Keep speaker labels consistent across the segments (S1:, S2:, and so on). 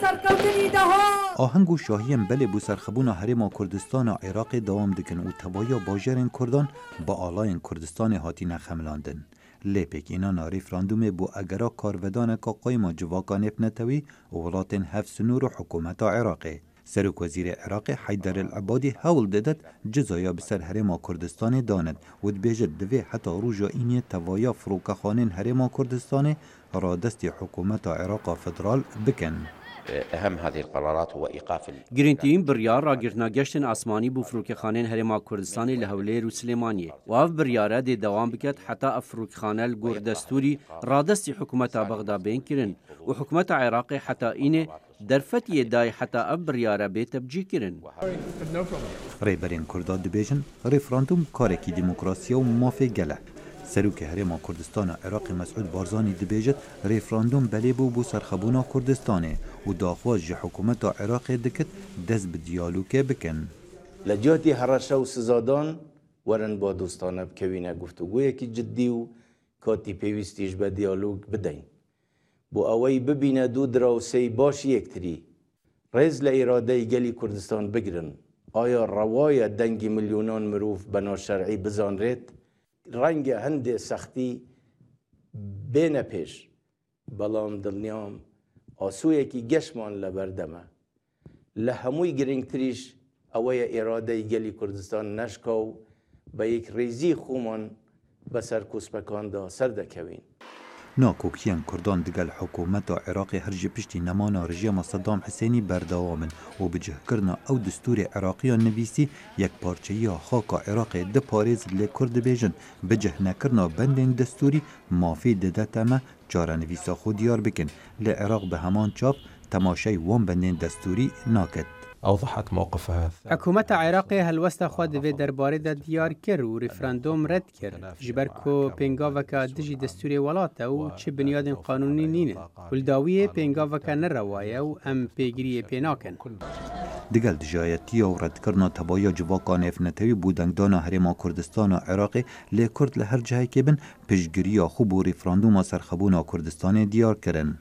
S1: سەرکەوتنی داهات ئاهنگ و شاهیان بەلێ بوو سەرخەبوونا هەرێما کوردستان و عێراقی داوام دکن و تەوایا باژێرên کوردان بە ئالاین کوردستانی هاتیە خەملاندن. لێپێکینا ناریفراندومێ بۆ ئەگەرا کارڤدانەکە قۆیما جوواکانێ بنەتەوی وڵاتێن هەف سنوور و هفت سنور حکومت عراقه. سرک وزیر عراق حیدر العبادی هول دادد جزایا بسر هەرێما کردستان داند و دوی حتی هەتا ڕوژە ئینیە فروکخانین فرۆکەخانێن کردستان را دست حکومت عراق فدرال بکەن.
S2: اهم هذه القرارات هو ايقاف جرينتين بريار راجرنا را اسماني آسمانی خانين هرما كردستان لهولي روسليماني واف بريار دي اف بریاره د دوام بکت حتی افروکخانه الګور دستوري رادست حكومه بغداد بین کرن و حکومت عراق حتی اینه درفت يداي حتى اب بريار بي تبجی کرن
S1: ریبرین کرداد دبیجن ریفراندوم کارکی دموکراسی و مافی گله سروک هرما کردستان عراق مسعود بارزانی دبیجت ریفراندوم بلی بو بو سرخبونا کردستانه و داخواۆش ji حکوومەت تا عێراقێ دەکرد دەست بە دیالوکێ بکەن.
S2: لە جیاتی هەڕەشە و سزادان وەرن بۆ دوستانە بکەوینە گفتوگویەکی جددی و کاتی پێویستیش بە دیالوگ بدەین. بۆ ئەوەی ببینە دوو دراوسەی باش یەکتری ڕێز لە ئێرادەی گەلی کوردستان بگرن ئایا ڕەوایە دەنگی ملیۆنان مرۆڤ بە نۆشەرعی بزانرێت ڕەنگە هەندێ سەختی بێنە پێش بەڵام دڵنیام ئاسوویەکی گەشتمان لە بەردەمە لە هەمووی گرنگتریش ئەوەیە ئێرادەی گەلی کوردستان نەشکە و بە یەک ڕێزی خومان بەسەر کوسپەکاندا سەر دەکەوین
S1: ناکۆکیان حکومت و عراق هر هەرژی پشتی نمان رژیم صدام حسینی بەردەوامن و او دستور دستوری نویسی یک پارچه یا خاک عێراقی ده دپارز لکرد بیژن بجه نەکردنا بندین دستوری مافی دەدەتەمە چارەنویسە خۆ یار بکن ل عراق به همان چاپ تماشای وام بندین دستوری ناکد أوضحت موقفها
S2: حکومت عراق هلوستا خود به درباره د دیار کر و رفراندوم رد کرد جبر کو پنگاوکا دجی دستور ولات او چه بنیاد قانونی نینه ولداوی پنگاوکا نروایه و ام پیگیری پیناکن
S1: دیگل دجایتی او رد کرنا تبایی جواکان افنتوی بودنگدان هرما کردستان و عراق لی کرد لهر جهه که بن پشگیری خوب و ریفراندوم سرخبون کردستان دیار کرن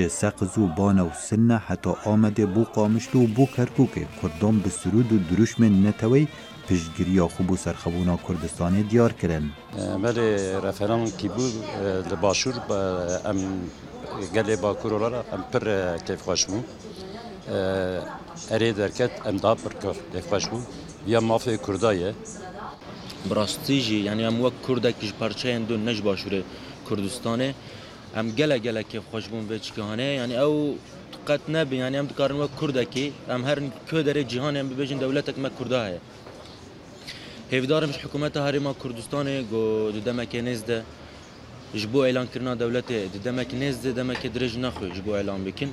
S1: ji Seqiz û Bana û Sinne heta Amedê bû Qamiştû û bû Kerkûkê Kurdan bi sirûd û dirûşmên netewey piştgiriya xwe bû serxebûna Kurdistanê diyar kirin. Merê referan kî bû e, li Başûr em gelê bakurora em pir kêfxweş e, bû. E, erê derket em da pir kêfxweş
S2: bû. Ya mafê Kurda ye. Bi rastî jî yani em wek Kurdekî ji parçeyên dû ne ji Başûrê Kurdistanê, ام گله گله که خوشبون به چکانه یعنی او قط نبی یعنی ام دکارن و کردکی ام هر که در جهان ام ببیجن دولتک ما کرده هست هفدارمش حکومت هریما کردستان گو دمک نزده جبو اعلان کرنا دولت دمک نزده دمک درج نخوی جبو اعلان
S1: بکن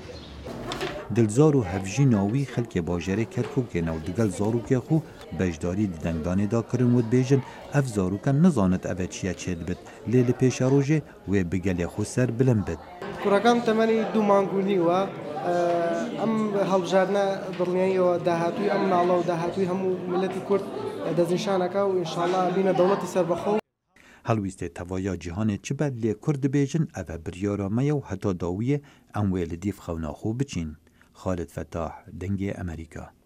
S1: دلزار و هفجی ناوی خلک باجره کرکوک نو دگل زاروکه خو بجداری دنگدانه دا کرن ود بیجن اف زاروکه نزانت اوه چیه چه دبت لیل پیش روژه و بگل خو سر بلن بد
S2: کوڕەکان تەمەنی دوو مانگونیوە ئەم هەڵبژارنە دڵنیاییەوە داهاتوی ئەم ناڵە و داهاتوی هەموو ملەتی کورد دەزیشانەکە و ئینشاالله بینە دەوڵەتی سربەخۆ
S1: هەڵویستێ تەوایا جیهانێ چ بەر لێ کورد بێژن ئەvە بریۆرەمەیە و هەتا داویە ئەم وێ لە دیف خەوناخۆ بچین. خالد فتاح دنجي أمريكا